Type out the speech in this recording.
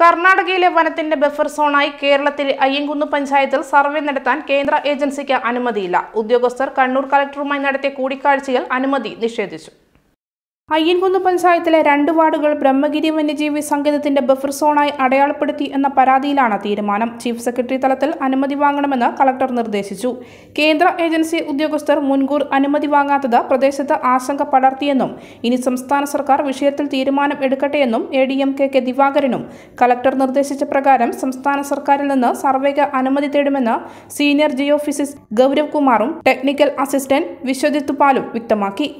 കർണാടകയിലെ വനത്തിന്റെ ബഫർ സോണായി കേരളത്തിലെ അയ്യങ്കുന്ന് പഞ്ചായത്തിൽ സർവേ നടത്താൻ കേന്ദ്ര ഏജൻസിക്ക് അനുമതിയില്ല. ഉദ്യോഗസ്ഥർ കണ്ണൂർ കളക്ടറുമായി നടത്തിയ കൂടിക്കാഴ്ചയിൽ അനുമതി നിഷേധിച്ചു. അയ്യൻകുന്ന് പഞ്ചായത്തിലെ രണ്ട് വാർഡുകൾ ബ്രഹ്മഗിരി വന്യജീവി സങ്കേതത്തിന്റെ ബഫർ സോണായി അടയാളപ്പെടുത്തി എന്ന പരാതിയിലാണ് തീരുമാനം. ചീഫ് സെക്രട്ടറി തലത്തിൽ അനുമതി വാങ്ങണമെന്ന് കളക്ടർ നിർദ്ദേശിച്ചു. കേന്ദ്ര ഏജൻസി ഉദ്യോഗസ്ഥർ മുൻകൂർ അനുമതി വാങ്ങാത്തത് പ്രദേശത്ത് ആശങ്ക പടർത്തിയെന്നും ഇനി സംസ്ഥാന സർക്കാർ വിഷയത്തിൽ തീരുമാനം എടുക്കട്ടെയെന്നും A D M K K ദിവാകരനും collector നിർദ്ദേശിച്ച പ്രകാരം സംസ്ഥാന സർക്കാരിൽ നിന്ന് സർവേക്ക് അനുമതി തേടുമെന്ന് സീനിയർ ജിയോഫിസിസ്റ്റ് ഗൗരവ് കുമാറും ടെക്നിക്കൽ അസിസ്റ്റന്റ് വിശ്വജിത്ത് പാലും വ്യക്തമാക്കി.